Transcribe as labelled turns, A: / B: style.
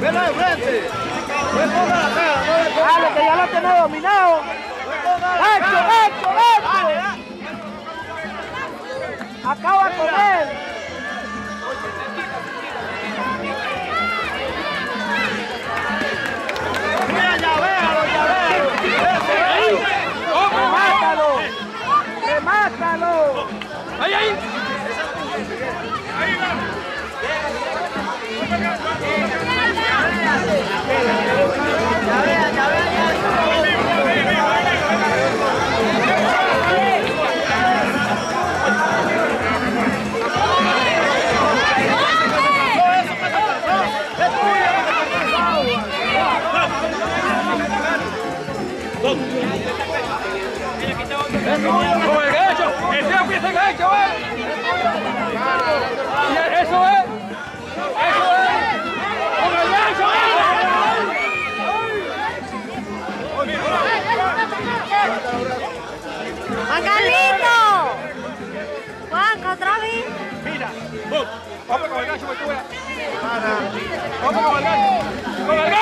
A: Dale, que ya lo tenés dominado. ¡Hecho, hecho, hecho! Acaba con él.
B: Mira, ya véalo.
A: ¡Remátalo! ¡Remátalo!
B: Ahí, ahí. Con el gancho. El tío empieza el gancho,
C: ¡Juan Carlito! ¡Juan, otra vez!
B: Mira. Vamos con el gancho, pues tú veas. Vamos con el gancho. Con el gancho,